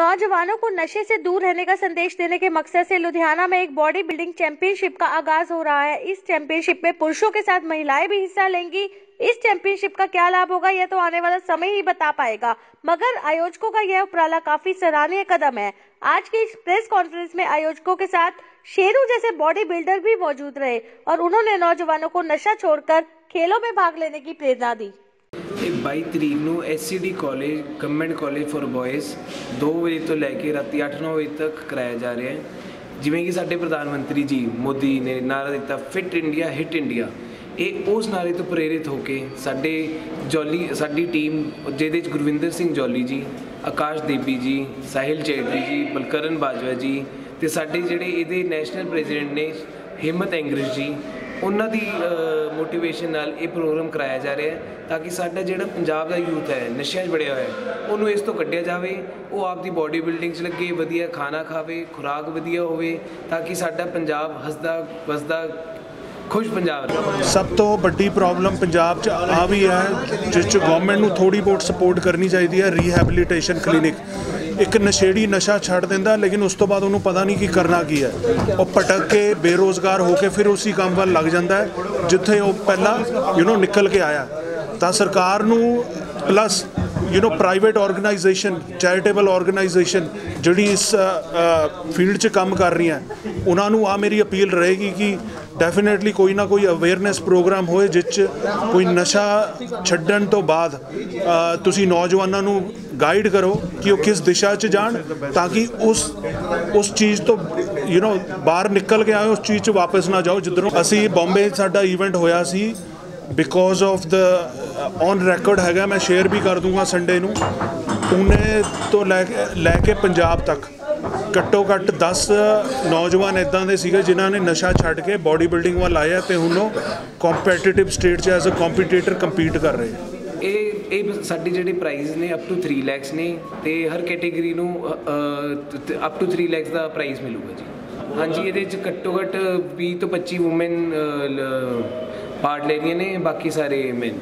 नौजवानों को नशे से दूर रहने का संदेश देने के मकसद से लुधियाना में एक बॉडी बिल्डिंग चैंपियनशिप का आगाज़ हो रहा है। इस चैंपियनशिप में पुरुषों के साथ महिलाएँ भी हिस्सा लेंगी। इस चैंपियनशिप का क्या लाभ होगा, यह तो आने वाला समय ही बता पाएगा। मगर आयोजकों का यह उपराला काफ़ी सराहनीय कदम है। आज की इस प्रेस कॉन्फ्रेंस में आयोजकों के साथ शेरू जैसे बॉडी बिल्डर भी मौजूद रहे और उन्होंने नौजवानों को नशा छोड़कर खेलों में भाग लेने की प्रेरणा दी। ਇਹ 22 ਤਰੀਕ ਨੂੰ SCD college government college for boys 2 ਵਜੇ ਤੋਂ ਲੈ ਕੇ ਰਾਤੀ 8-9 ਵਜੇ ਤੱਕ ਕਰਾਇਆ ਜਾ ਰਿਹਾ ਹੈ। ਜਿਵੇਂ ਕਿ ਸਾਡੇ ਪ੍ਰਧਾਨ ਮੰਤਰੀ ਜੀ ਮੋਦੀ ਨੇ ਨਾਰਾ ਦਿੱਤਾ ਫਿਟ ਇੰਡੀਆ ਹਿਟ ਇੰਡੀਆ ਇਹ ਉਸ ਨਾਰੇ ਤੋਂ ਪ੍ਰੇਰਿਤ ਹੋ ਕੇ ਸਾਡੇ ਜੋਲੀ, ਸਾਡੀ ਟੀਮ ਜਿਹਦੇ ਚ ਗੁਰਵਿੰਦਰ ਸਿੰਘ ਜੋਲੀ ਜੀ, ਆਕਾਸ਼ ਦੇਵੀ ਜੀ, ਸਾਹਿਲ ਚੇਤਰੀ ਜੀ, ਬਲਕਰਨ ਬਾਜਵਾ ਜੀ ਤੇ ਸਾਡੇ ਜਿਹੜੇ ਇਹਦੇ ਨੈਸ਼ਨਲ ਪ੍ਰੈਜ਼ੀਡੈਂਟ ਨੇ, ਹਿੰਮਤ ਐਂਗਰਿਸ਼ ਜੀ ਉਹਨਾਂ ਦੀ ਮੋਟੀਵੇਸ਼ਨ ਨਾਲ ਇਹ ਪ੍ਰੋਗਰਾਮ ਕਰਾਇਆ ਜਾ ਰਿਹਾ ਹੈ ਤਾਂ ਕਿ ਸਾਡਾ ਜਿਹੜਾ ਪੰਜਾਬ ਦਾ ਯੂਥ ਹੈ, ਨਸ਼ਿਆਂ 'ਚ ਵੜਿਆ ਹੋਇਆ ਹੈ, ਉਹਨੂੰ ਇਸ ਤੋਂ ਕੱਢਿਆ ਜਾਵੇ, ਉਹ ਆਪਦੀ ਬਾਡੀ ਬਿਲਡਿੰਗ 'ਚ ਲੱਗੇ, ਵਧੀਆ ਖਾਣਾ ਖਾਵੇ, ਖੁਰਾਕ ਵਧੀਆ ਹੋਵੇ ਤਾਂ ਕਿ ਸਾਡਾ ਪੰਜਾਬ ਹੱਸਦਾ, ਵਸਦਾ, ਖੁਸ਼ ਪੰਜਾਬ ਸਭ ਤੋਂ ਵੱਡੀ ਪ੍ਰੋਬਲਮ ਪੰਜਾਬ 'ਚ ਆ ਵੀ ਹੈ, ਜਿਸ 'ਚ ਗਵਰਨਮੈਂਟ ਨੂੰ ਥੋੜੀ ਬਹੁਤ ਸਪੋਰਟ ਕਰਨੀ ਚਾਹੀਦੀ ਹੈ ਰੀਹੈਬਿਲਿਟੇਸ਼ਨ ਕਲੀਨਿਕ ਇੱਕ ਨਸ਼ੇੜੀ ਨਸ਼ਾ ਛੱਡ ਦਿੰਦਾ, ਲੇਕਿਨ ਉਸ ਤੋਂ ਬਾਅਦ ਉਹਨੂੰ ਪਤਾ ਨਹੀਂ ਕਿ ਕਰਨਾ ਕੀ ਹੈ। ਉਹ ਭਟਕ ਕੇ ਬੇਰੋਜ਼ਗਾਰ ਹੋ ਕੇ ਫਿਰ ਉਸੇ ਕੰਮ ਵੱਲ ਲੱਗ ਜਾਂਦਾ ਹੈ, ਜਿੱਥੇ ਉਹ ਪਹਿਲਾਂ ਯੂ نو ਨਿਕਲ ਕੇ ਆਇਆ। ਤਾਂ ਸਰਕਾਰ ਨੂੰ plus you know private organisation charitable organisation ਜਿਹੜੀ ਇਸ ਫੀਲਡ 'ਚ ਕੰਮ ਕਰ ਰਹੀਆਂ ਉਹਨਾਂ ਨੂੰ ਆ ਮੇਰੀ ਅਪੀਲ ਰਹੇਗੀ ਕਿ ਡੈਫੀਨਿਟਲੀ ਕੋਈ ਨਾ ਕੋਈ ਅਵੇਅਰਨੈਸ ਪ੍ਰੋਗਰਾਮ ਹੋਏ ਜਿਸ 'ਚ ਕੋਈ ਨਸ਼ਾ ਛੱਡਣ ਤੋਂ ਬਾਅਦ ਅ, ਤੁਸੀਂ ਨੌਜਵਾਨਾਂ ਨੂੰ ਗਾਈਡ ਕਰੋ ਕਿ ਉਹ ਕਿਸ ਦਿਸ਼ਾ 'ਚ ਜਾਣ ਤਾਂ ਕਿ ਉਸ ਉਸ ਚੀਜ਼ ਤੋਂ ਯੂ نو ਬਾਹਰ ਨਿਕਲ ਕੇ ਆਏ ਉਸ ਚੀਜ਼ 'ਚ ਵਾਪਸ ਨਾ ਜਾਓ ਜਿੱਧਰੋਂ ਅਸੀਂ ਬੰਬੇ 'ਚ ਸਾਡਾ ਇਵੈਂਟ ਹੋਇਆ ਸੀ because of the on record ਹੈਗਾ, ਮੈਂ ਸ਼ੇਅਰ ਵੀ ਕਰ ਦੂੰਗਾ ਸੰਡੇ ਨੂੰ। ਪੁਣੇ ਤੋਂ ਲੈ ਕੇ ਲੈ ਕੇ ਪੰਜਾਬ ਤੱਕ, ਘੱਟੋ ਘੱਟ 10 ਨੌਜਵਾਨ ਇਦਾਂ ਦੇ ਸੀਗੇ ਜਿਨ੍ਹਾਂ ਨੇ ਨਸ਼ਾ ਛੱਡ ਕੇ ਬਾਡੀ ਬਿਲਡਿੰਗ ਵੱਲ ਆਏ ਆ ਤੇ ਹੁਣ ਉਹ ਕੰਪੀਟੀਟਿਵ ਸਟੇਟ 'ਚ ਐਜ਼ ਅ ਕੰਪੀਟੀਟਰ ਕੰਪੀਟ ਕਰ ਰਹੇ ਆ। ਇਹ ਇਹ ਸਾਡੀ ਜਿਹੜੇ ਪ੍ਰਾਈਜ਼ ਨੇ ਅਪ ਟੂ 3 ਲੈਕਸ ਨੇ ਤੇ ਹਰ ਕੈਟਾਗਰੀ ਨੂੰ ਅਪ ਟੂ 3 ਲੈਕਸ ਦਾ ਪ੍ਰਾਈਜ਼ ਮਿਲੂਗਾ ਜੀ। ਹਾਂਜੀ, ਇਹਦੇ ਚ ਘੱਟੋ ਘੱਟ 20 ਤੋਂ 25 ਔਮਨ ਪਾਰਟ ਲੈ ਰਹੀਆਂ ਨੇ ਬਾਕੀ ਸਾਰੇ ਮੇਨ